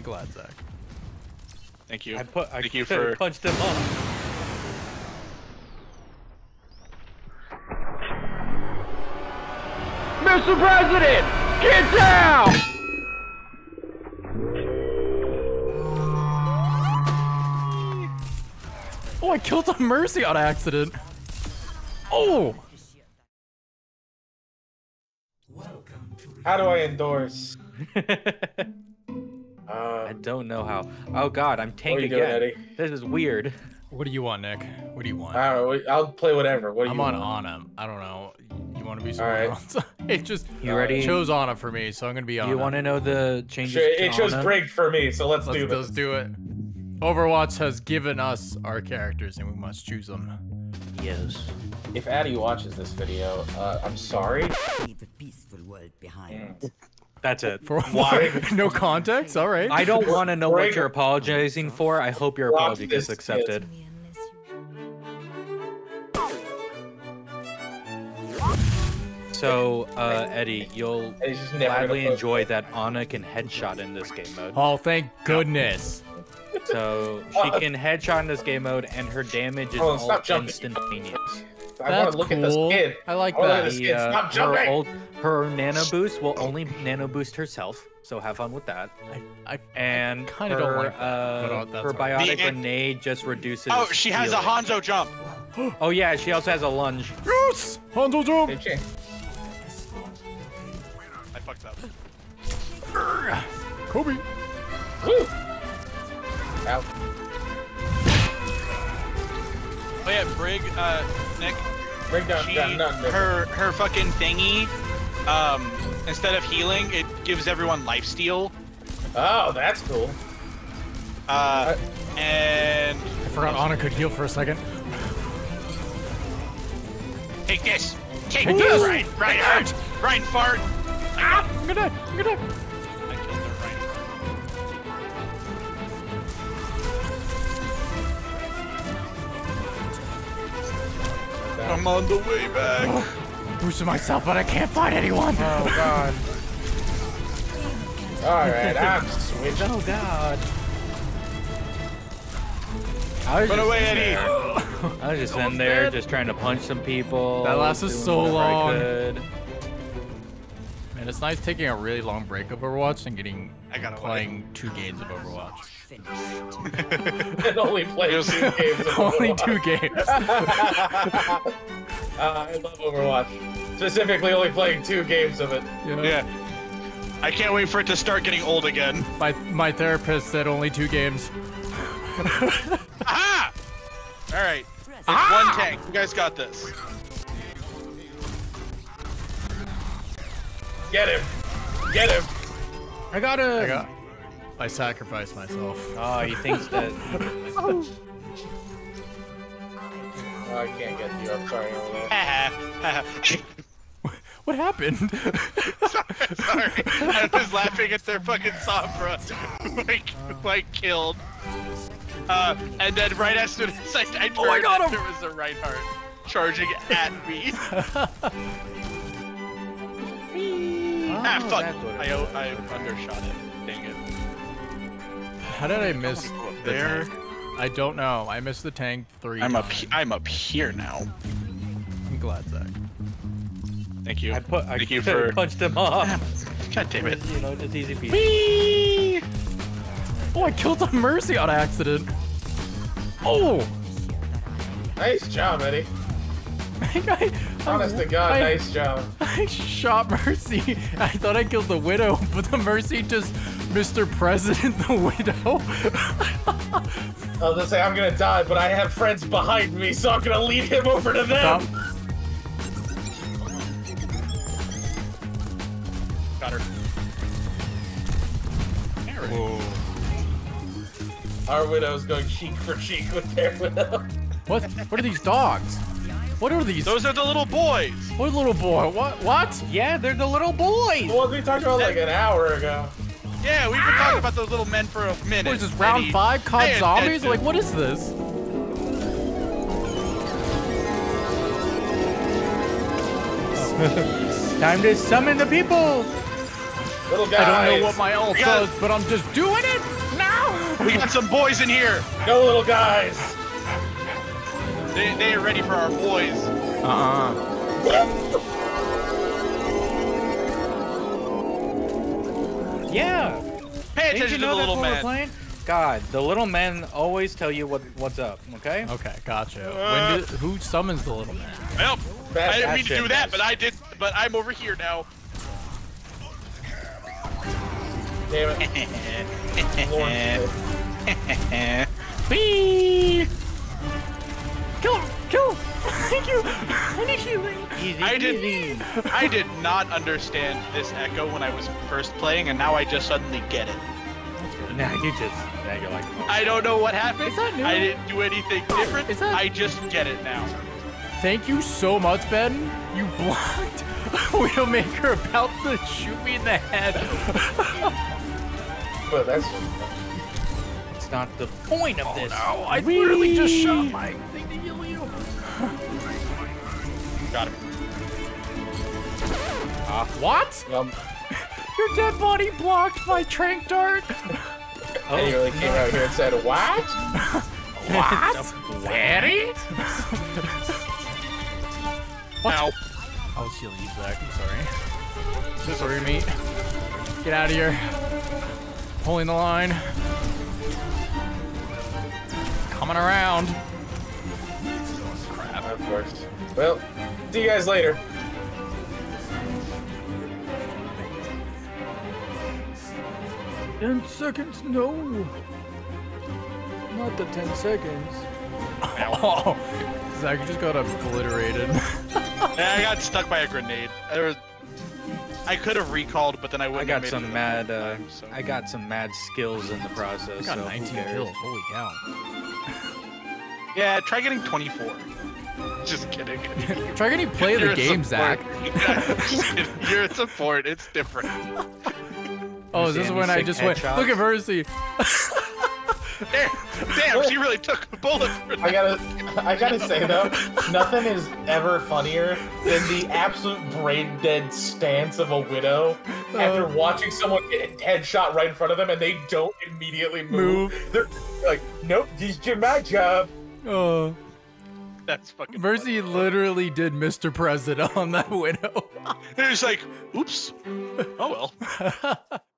I'm glad, Zach. Thank you. I put. I Thank you for. punched him off. Mr. President, get down! Oh, I killed a Mercy on accident. Oh! How do I endorse? I Uh, don't know how. Oh God, I'm what tank are you doing. Eddie? This is weird. What do you want, Nick? What do you want? All right, I'll play whatever. What do I'm you on want? Ana. I don't know. You want to be someone Alright. else? it just You ready? chose Ana for me, so I'm gonna be Do Ana. you want to know the changes? Sure, to it chose Ana? Brig for me, so let's, Let's, do let's do it. Overwatch has given us our characters, and we must choose them. Yes. If Addy watches this video, uh, I'm sorry. Leave the peaceful world behind. That's it. For Why? no context. All right. I don't want to know what you're apologizing for. I hope your Watch apology gets accepted. So, uh, Eddie, you'll Eddie's just never gonna gladly enjoy that Ana can headshot in this game mode. Oh, thank goodness. So she can headshot in this game mode, and her damage is Oh, all stop jumping. instantaneous. I want That's to look at this cool. kid. I like I wanna look that. this The, kid. uh, Stop her, old, her nano boost will only nano boost herself, so have fun with that. I, I And kinda her, don't like that, uh, but, uh, her biotic The- grenade just reduces. Oh, she has a healing. Hanzo jump. Oh yeah, she also has a lunge. yes, Hanzo jump. Did she? I fucked up. Kobe. Woo! Ow. Oh yeah, Brig, uh, Nick, Bring down, she, down, down, down. her, her fucking thingy, um, instead of healing, it gives everyone life steal. Oh, that's cool. Uh, and I forgot Ana could heal for a second. take this. Take, Take this, this. Ryan. Ryan, Ryan, fart. Ah, I'm gonna, I'm gonna. I'm on the way back. Boosting myself, but I can't find anyone. Oh god. Alright, I'm switching. Oh god. I was Run just away, in Eddie. there- I was just in there, just trying to punch some people. That lasted so whatever I long. Could. Man, it's nice taking a really long break of Overwatch and getting I got away. playing two games of Overwatch. and only play Yes. two games. Of Only Overwatch. two games. uh, I love Overwatch. Specifically, only playing two games of it. Yeah. I can't wait for it to start getting old again. My my therapist said only two games. Aha! All right. It's one tank. You guys got this. Get him! Get him! I got it. I got. I sacrificed myself. Oh, he thinks that. Oh, I can't get you. I'm sorry. Over What happened? Sorry, I was laughing at their fucking Sombra, like, like killed. Uh, and then right as soon as I, I turned, Oh, I got him! there was a Reinhardt charging at me. Ah, Oh, fuck! I, what it I, o- I undershot it. Dang it. How did I miss go up the there. tank? I don't know. I missed the tank 3 I'm up. times. he- I'm up here now. I'm glad, Zach. Thank you. I put. I Thank you for. punched him off. God damn it. You know, just easy peasy. Oh, I killed a Mercy on accident. Oh! Nice job, Eddie. I, I, Honest to God, I- nice job. I shot Mercy. I thought I killed the Widow, but the Mercy just Mr. President the Widow. I was gonna say I'm gonna die, but I have friends behind me, so I'm gonna lead him over to them. Stop. Got her. Whoa. Our widow's going cheek for cheek with their widow. What? What are these dogs? What are these? Those are the little boys. What little boy? What? What? Yeah, they're the little boys. The ones we talked about like an hour ago. Yeah, we've been talking about those little men for a minute. What is this round Eddie. five? COD Pay zombies? Like what is this? Time to summon the people. Little guys. I don't know what my ult We does, but I'm just doing it now. We got some boys in here. Go, little guys. They, they are ready for our boys. Uh-uh. Yeah. Pay Did attention you to know the little what we're man. playing? God, the little men always tell you what what's up. Okay. Okay, gotcha. Uh, when did, who summons the little man? Well, Bad I didn't mean to do that, but I did. But I'm over here now. Damn it. Lord. Whee! Thank you! I need healing! Easy. I easy. did. I did not understand this echo when I was first playing, and now I just suddenly get it. Now you just now you're like. oh, I don't know what happened. Is that new? I didn't do anything different. Is that- I just get it now. Thank you so much, Ben. You blocked Widowmaker about to shoot me in the head. But that's It's not the point of oh, this. Oh, I literally just shot my thing to heal you. Got him. What? um, Your dead body blocked my trank dart. and he really came out here and said, "What?" What? Daddy? Ow. I'll heal you, Zach. I'm sorry. Sorry, mate. Get out of here. Pulling the line. Coming around. Crap. Of course. Well, see you guys later. Ten seconds, no. Not the ten seconds. Oh, Zach just got obliterated. Yeah, I got stuck by a grenade. There was. I could have recalled, but then I I wouldn't. I got have made some to mad. Uh, time, so. I got some mad skills in the process. got so 19 kills. Holy cow. Yeah, try getting 24. Just kidding. Try getting play of You're the game, support. Zach. You're a support. It's different. Oh, is this is when I sick just went, headshots? look at Mercy. Damn, damn, she really took a bullet for I gotta, I gotta say though, nothing is ever funnier than the absolute brain dead stance of a widow after oh. watching someone get headshot right in front of them and they don't immediately move. They're like, "Nope, this is my job." Oh, That's fucking. Mercy literally did Mr. President on that widow. It was like, oops. Oh well.